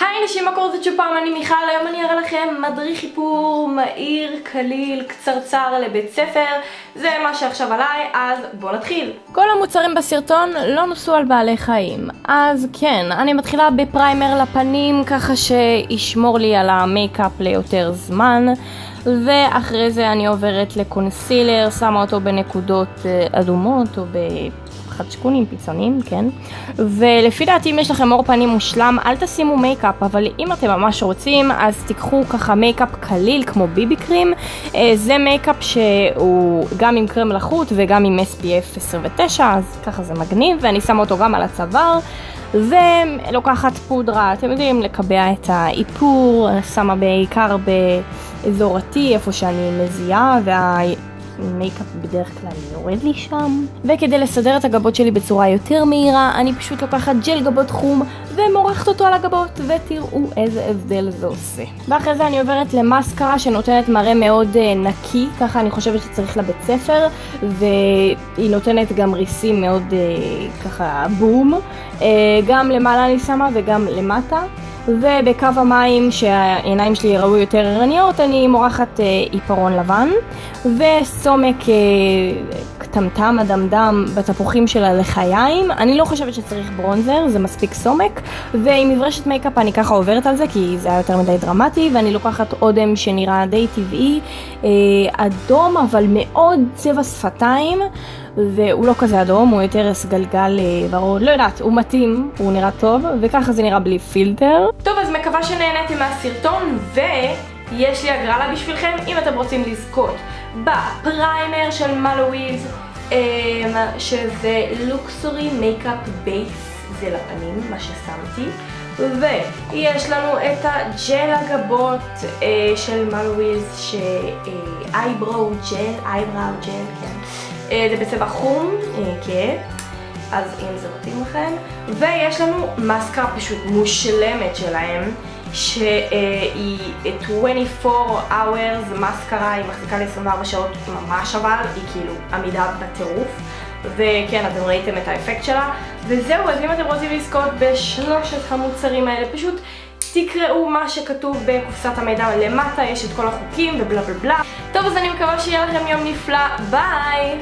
היי נשים, מה קורה? זאת שוב פעם, אני מיכל, היום אני אראה לכם מדריך איפור מהיר, קליל, קצרצר לבית ספר. זה מה שעכשיו עליי, אז בואו נתחיל. כל המוצרים בסרטון לא נוסו על בעלי חיים. אז כן, אני מתחילה בפריימר לפנים ככה שישמור לי על המייקאפ ליותר זמן. ואחרי זה אני עוברת לקונסילר, שמה אותו בנקודות אה, אדומות או ב... חצ'קונים פיצוניים, כן? ולפי דעתי אם יש לכם עור פנים מושלם, אל תשימו מייקאפ, אבל אם אתם ממש רוצים, אז תיקחו ככה מייקאפ קליל כמו BB cream. אה, זה מייקאפ שהוא גם עם קרם לחות וגם עם SPF 29, אז ככה זה מגניב, ואני שמה אותו גם על הצוואר. ולוקחת פודרה, אתם יודעים, לקבע את האיפור, שמה בעיקר באזור ה-T, איפה שאני מזיעה, וה... מייקאפ בדרך כלל יורד לי שם. וכדי לסדר את הגבות שלי בצורה יותר מהירה, אני פשוט לוקחת ג'ל גבות חום ומורחת אותו על הגבות, ותראו איזה הבדל זה עושה. ואחרי זה אני עוברת למאסקרה שנותנת מראה מאוד uh, נקי, ככה אני חושבת שצריך לבית ספר, והיא נותנת גם ריסים מאוד uh, ככה בום. Uh, גם למעלה אני שמה וגם למטה. ובקו המים שהעיניים שלי יראו יותר ערניות אני מורחת אה, עיפרון לבן וסומק אה, קטמטם אדמדם בתפוחים של הלחיים אני לא חושבת שצריך ברונזר זה מספיק סומק. ועם מברשת מייקאפ אני ככה עוברת על זה כי זה היה יותר מדי דרמטי ואני לוקחת אודם שנראה די טבעי. אה, אדום אבל מאוד צבע שפתיים והוא לא כזה אדום, הוא יותר סגלגל ורוד, לא יודעת, הוא מתאים, הוא נראה טוב, וככה זה נראה בלי פילטר. טוב, אז מקווה שנהניתם מהסרטון, ויש לי הגרלה בשבילכם אם אתם רוצים לזכות בפריימר של מלוויז, אמ, שזה luxury makeup base, זה לפנים, מה ששמתי. ויש לנו את הג'ל הגבות אה, של מלוויז, ש eyebrow gel, eyebrow gel, כן. אה, זה בצבע חום, אה, כן. אז אם זה מתאים לכם. ויש לנו מסקרה פשוט מושלמת שלהם, שהיא 24 hours מסקרה, היא מחזיקה ל-24 שעות ממש אבל, היא כאילו עמידה בטירוף. וכן, אתם ראיתם את האפקט שלה. וזהו, אז אם אתם רוצים לזכות בשלושת המוצרים האלה, פשוט תקראו מה שכתוב בקופסת המידע למטה, יש את כל החוקים ובלה בלה בלה. טוב, אז אני מקווה שיהיה לכם יום נפלא, ביי!